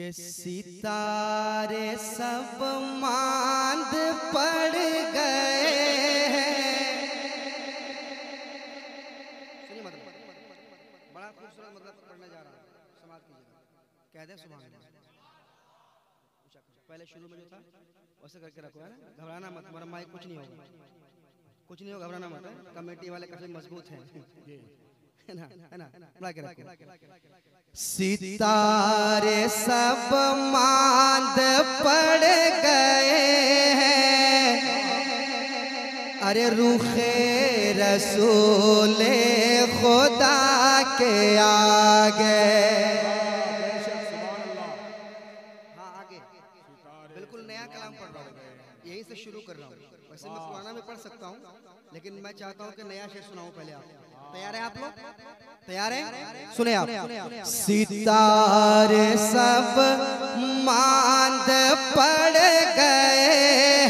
के सितारे सब मांद पड़ गए सुनिए मतलब बड़ा खूबसूरत मतलब पढ़ने जा रहा हूँ समाज की कह दे सुबह पहले शुरू में जो था वैसे करके रखो है ना? घबराना मत तुम्हारा माइक कुछ नहीं होगा। कुछ नहीं होगा घबराना मत कमेटी वाले काफ़ी मज़बूत हैं। है ना? है ना? बढ़ा के रखो। सितारे सब मांद पड़ गए हैं। अरे रूखे रसूले खुदा के आगे। हाँ बिल्कुल नया पढ़ रहा यहीं से शुरू कर रहा हूँ। वैसे मैं पुराना में पढ़ सकता हूँ, लेकिन मैं चाहता हूँ कि नया शेर सुनाऊं पहले आप। तैयार है आप लोग? तैयार है? सुने आप। सितारे सब मांद पड़ गए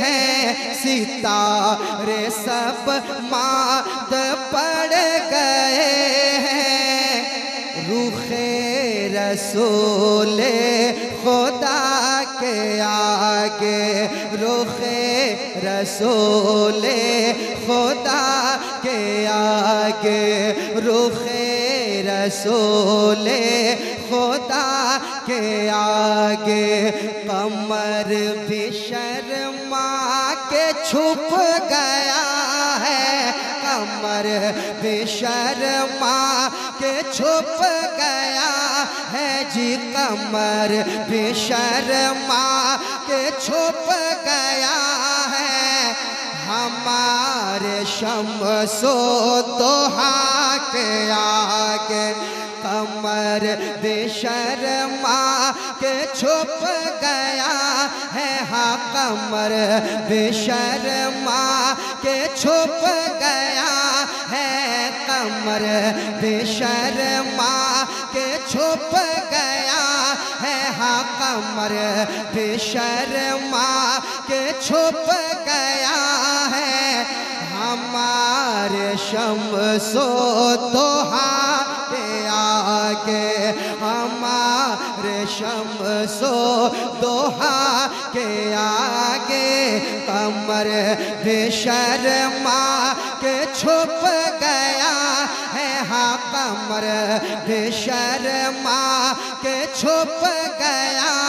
हैं। सितारे सब मांद पड़ गए हैं। रूखे रसोले खुदा के आगे। रुखे रसोले खुदा के आगे। रुखे रसोले खुदा के आगे कमर भी शर्मा के छुप गया है। कमर भी शर्मा के छुप गया है जी, कमर भी शर्मा के छुप गया हमारे शमसो दोहा के आगे, कमर बेशर्मा के छुप गया है हा कमर बेशर्मा के छुप गया है कमर बेशर्मा के छुप गया है हा कमर बेशर्मा के छुप हमारे शमसो दोहा के आगे, हमारे शमसो दोहा के आगे, कमर बेशर्मा के छुप गया है हाँ कमर बेशर्मा के छुप गया है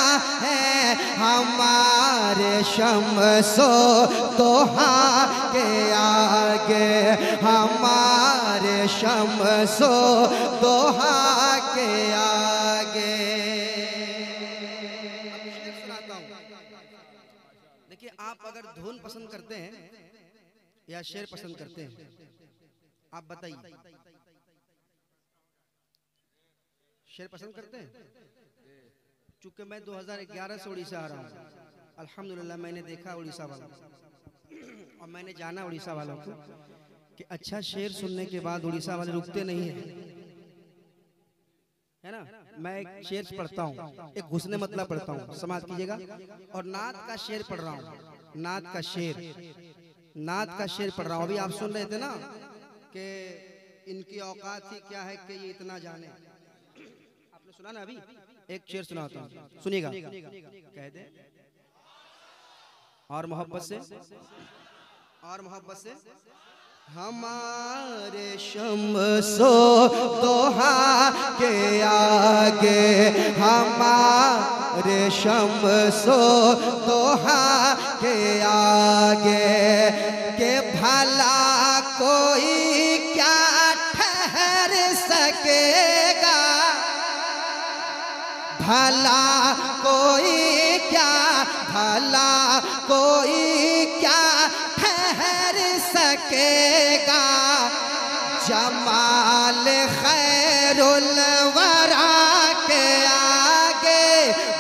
हमारे शमसो दोहा के आगे। हमारे शमसो दोहा के आगे। देखिए, आप अगर धुन पसंद करते हैं या शेर पसंद करते हैं, आप बताइए। शेर पसंद करते हैं? चूँकि मैं 2011 से उड़ीसा आ रहा हूँ। अल्हम्दुलिल्लाह, मैंने देखा उड़ीसा वालों और मैंने जाना उड़ीसा वालों को कि अच्छा शेर सुनने के बाद उड़ीसा वाले रुकते नहीं हैं। है ना? मैं एक शेर पढ़ता हूँ, एक घुसने मतलब पढ़ता हूँ। समाज कीजिएगा। और नात का शेर पढ़ रहा हूँ। नात का शेर। नात का शेर पढ़ रहा हूँ। अभी आप सुन रहे थे ना कि इनकी औकात ही क्या है कि ये इतना जाने। आपने सुना ना अभी? एक शेर सुनाता हूँ। सुनिएगा। कह दे। और मोहब्बत से? और मोहब्बत से? हमारे शमसो दोहा के आगे हमारे शमसो दोहा के आगे के भला कोई क्या भला कोई क्या, भला कोई क्या ठहर सकेगा? जमाल खैरुल वरा के आगे,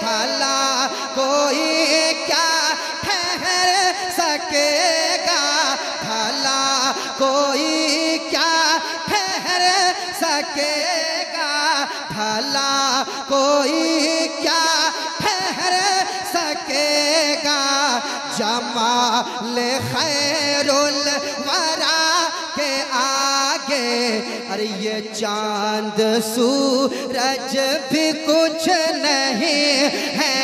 भला कोई क्या ठहर सकेगा? भला कोई क्या ठहर सकेगा? भला कोई जमाल खैरुल वरा के आगे। अरे ये चाँद सूरज भी कुछ नहीं है।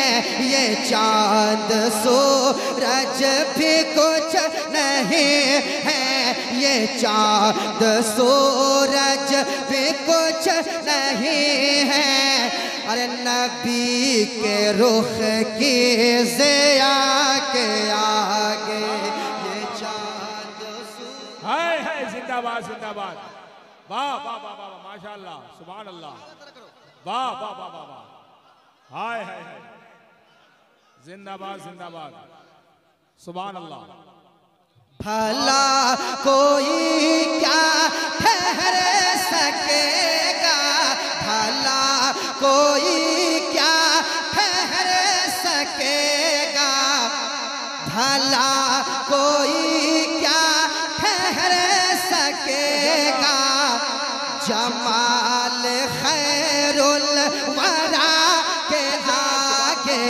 ये चाँद सूरज भी कुछ नहीं है। ये चाँद सूरज भी कुछ नहीं है। अरे नबी के रुख की जिया के आगे ये चाँद हाय हाय जिंदाबाद जिंदाबाद। वाह वाह वाह वाह माशाअल्लाह सुभान अल्लाह वाह वाह वाह वाह वाह। हाय हाय हाय। जिंदाबाद जिंदाबाद। सुभान अल्लाह भला कोई क्या ठहर सकेगा भला, कोई क्या ठहर सकेगा? जमाल खैरुल वरा के आगे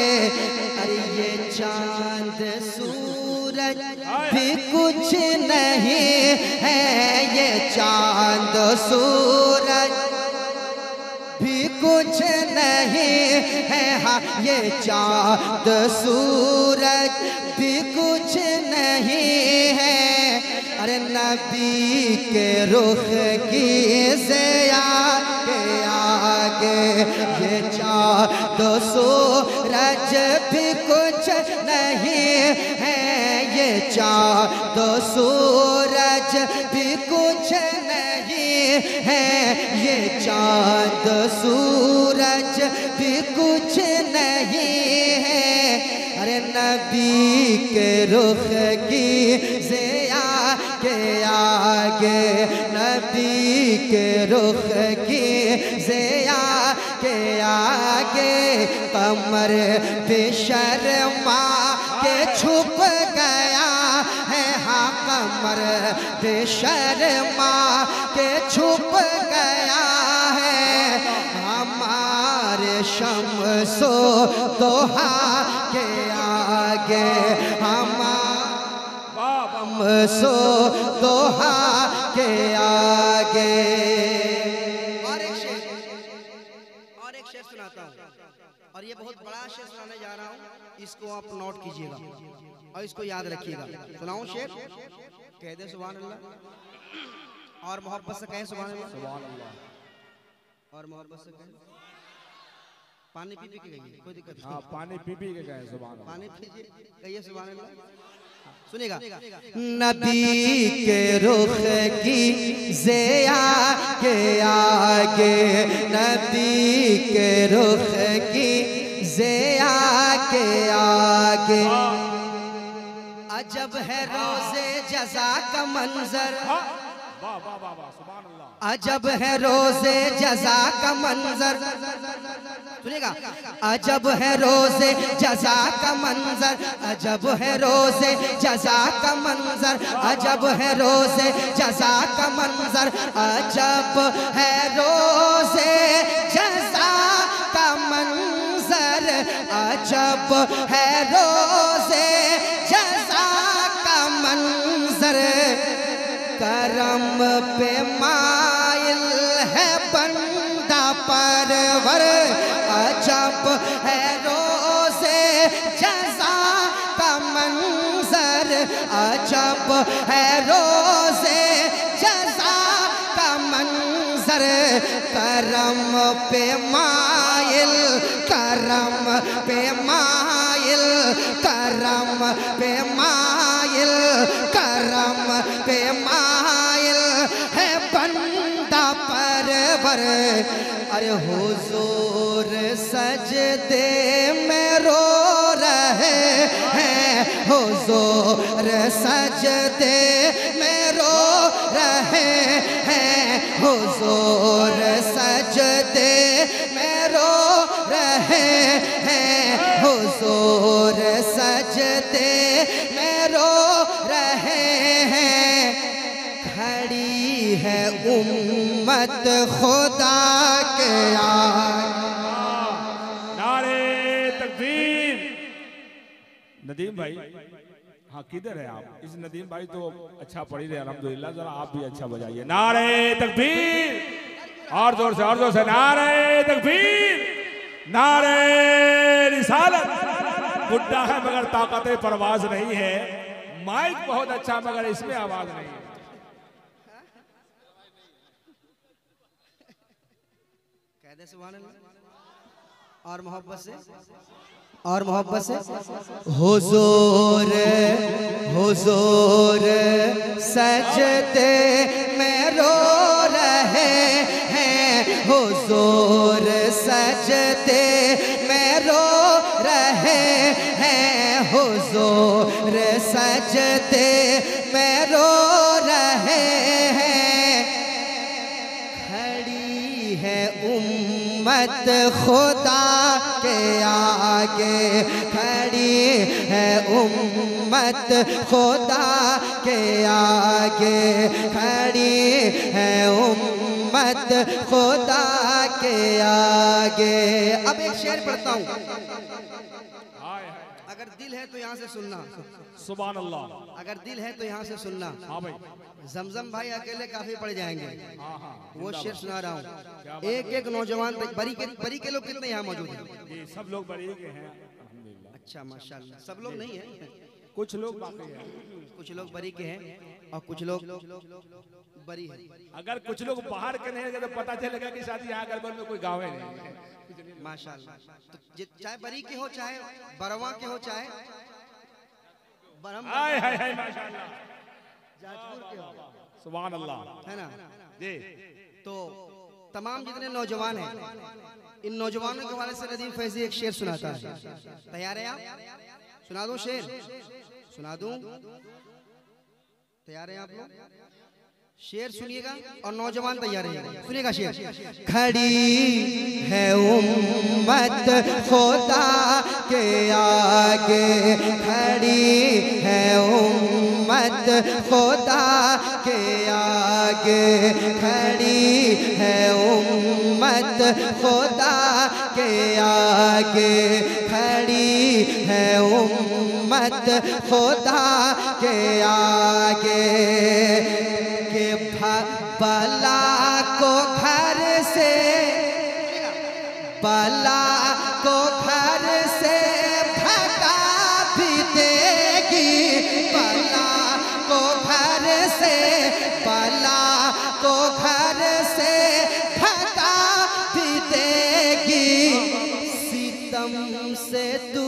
ये चाँद सूरज भी कुछ नहीं है, ये चाँद सूरज है हाँ ये चाँद सूरज भी कुछ नहीं है। अरे नबी के रुख की जिया के आगे ये चाँद सूरज भी कुछ नहीं है। ये चाँद सूरज भी कुछ है, ये चाँद सूरज भी कुछ नहीं है। अरे नबी के रुख की जिया के आगे, नबी के रुख की जिया के आगे, कमर बेशर्मा के छुप गया है। हाँ कमर बेशर्मा दोहा के आगे हम सो दोहा के आगे। और एक शेर। और एक शेर सुनाता हूँ। और ये बहुत बड़ा शेर सुनाने जा रहा हूँ। इसको आप नोट कीजिएगा। और इसको याद रखिएगा। सुनाऊं शेर? कह दे सुभान अल्लाह और मोहब्बत से कहें सुबह अल्लाह और मोहब्बत से कहें। पानी पी पी के गई कोई दिक्कत नहीं। हाँ पानी पी पी के गए सुभान अल्लाह। पानी पीजिए। कहिए सुभान अल्लाह। सुनेगा? नबी के रुख की जिया के आगे नबी के रुख की जिया के आगे। अजब है रोज़े जजा का मंजर। हाँ, वाह वाह वाह वाह सुभान अल्लाह। अजब है रोज़े जजा का मंजर। सुनिएगा। अजब है रोज़े, जजा का मंजर। अजब है रोज़े, जजा का मंजर। अजब है रोज़े, जजा का मंजर। अजब है रोज़े, जजा का मंजर। अजब है रोज़े, जजा का मंजर। करम पे माइल है बंदा परवर अजब है रोज़े जजा का मंजर। अजब है रोज़े जजा का मंजर। करम पे माइल करम पे माइल करम पे माइल करम पे माइल परवर अरे हुजूर, सजदे में रो रहे हैं। हुजूर, सजदे में रो रहे हैं। हुजूर, सजदे में रो रहे हैं। हुजूर, सजदे में रो रहे हैं है उम्मत खुदा के नारे तकबीर नदीम भाई हाँ किधर है आप? इस नदीम भाई तो अच्छा पढ़ रहे अलहमदुलिल्लाह, जरा आप भी अच्छा बजाइए। नारे तकबीर और ज़ोर से, और ज़ोर से, नारे तकबीर नारे, रिसालत। बुढ़ा है, मगर ताकत परवाज नहीं है। माइक बहुत अच्छा मगर इसमें आवाज़ नहीं है। कह दे सुभान और मोहब्बत से? और मोहब्बत से? हुजूर हुजूर सजदे में रो रहे हैं। हुजूर सजदे में रो रहे हैं। हुजूर सजदे में रो रहे उम्मत खुदा के आगे खड़ी है उम्मत खुदा के आगे खड़ी है उम्मत खुदा के आगे। अब एक शेर पढ़ता हूँ। अगर दिल है तो यहाँ से सुनना। सुबह अल्लाह अगर दिल है तो यहाँ से सुनना। हाँ भाई। जमजम भाई अकेले काफ़ी पड़ जाएँगे। हाँ हाँ। वो शेर सुना रहा हूँ। एक एक नौजवान बरी के बरी के लोग कितने यहाँ मौजूद हैं? सब लोग बड़ी के हैं। अच्छा माशाल्लाह। सब लोग नहीं है? कुछ लोग बाकी हैं। कुछ लोग बरी के हैं और कुछ लोग बरी हैं। अगर कुछ लोग बाहर के नहीं तो पता चलेगा कि शायद यहाँ गड़बड़ में कोई गाँव नहीं। है माशाल्लाह। तो चाहे बरी के हो चाहे बरवा के हो चाहे हाय हाय हाय माशाल्लाह। जाजपुर के हो। सुभान अल्लाह है ना? जी। तो तमाम जितने नौजवान हैं इन नौजवानों के हवाले से नदीम फैजी एक शेर सुनाता है। तैयार है आप? सुना दूँ शेर? सुना दूँ? तैयार है आप लोग? शेर सुनिएगा और नौजवान तैयार है। सुनिएगा शेर। खड़ी है उम्मत खुदा के आगे खड़ी है। उम्मत खुदा के आगे खड़ी है। उम्मत खुदा के आगे खड़ी है। उम्मत खुदा के आगे बला को घर से भगा भी देगी। पला को घर से पला को घर से भगा भी देगी। सीतम से तुझको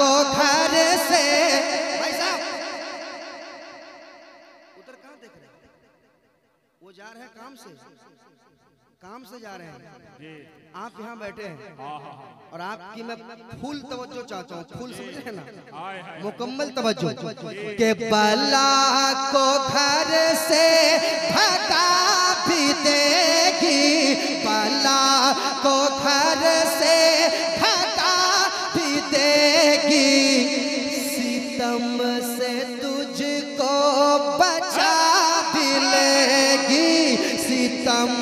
को घर से। भाई साहब, उधर कहाँ देख रहे हैं? वो जा रहे हैं काम से। काम से जा रहे हैं। आप यहाँ बैठे हैं। और आपकी मैं फुल तवज्जो चाहता हूँ। फुल समझ रहे हैं ना? मुकम्मल तवज्जो। के बला को घर से भगा भी देगी। बला को घर से भगा सितम से तुझको बचा भी लेगी। सितम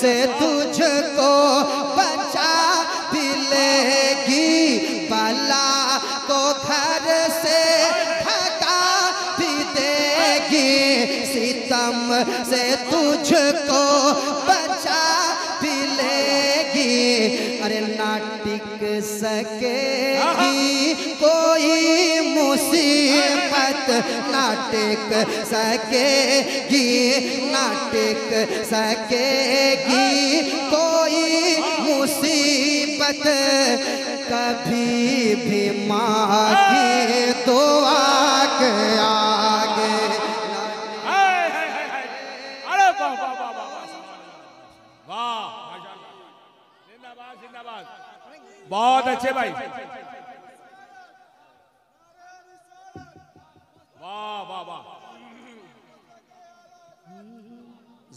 से तुझको बचा भी लेगी। बला को घर से भगा भी देगी। सितम से तुझको बचा अरे नाटिक सकेगी कोई मुसीबत नाटिक सकेगी नाटिक सकेगी कोई मुसीबत कभी भी माँ की बहुत अच्छे भाई। वाह वाह वाह।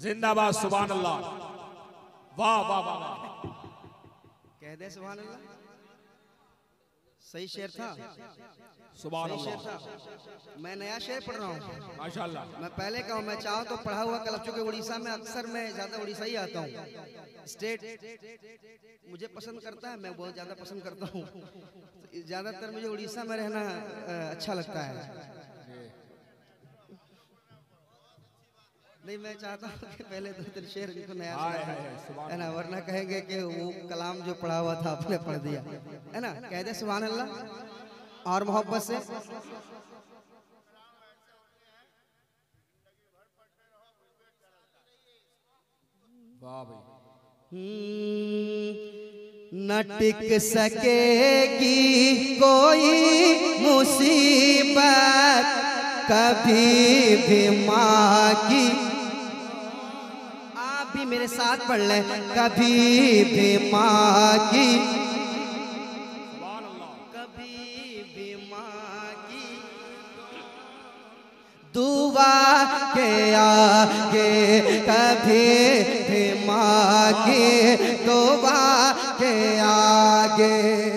जिंदाबाद सुबह अल्लाह। वाह वाह वाह कह दे सुबह अल्लाह। सही शेर था? सुबह शेर था। मैं नया शेर पढ़ रहा हूँ। माशाल्लाह। मैं पहले कहूँ मैं चाहूँ तो पढ़ा हुआ कल चूँकि उड़ीसा में अक्सर मैं ज़्यादा उड़ीसा ही आता हूँ। स्टेट मुझे पसंद करता है मैं बहुत ज़्यादा पसंद करता हूँ। ज़्यादातर मुझे उड़ीसा में रहना अच्छा लगता है। नहीं मैं चाहता हूँ कि पहले दो तीन शेर इनको नया है ना? वरना कहेंगे कि वो कलाम जो पढ़ा हुआ था आपने पढ़ दिया। है ना? कह दे सुभान अल्लाह और मोहब्बत से। भाई। न टिक सकेगी कोई मुसीबत कभी भी माँ की आप भी मेरे साथ पढ़ लें कभी भी माँ की के आगे कभी भी माँ की दुआ के आगे।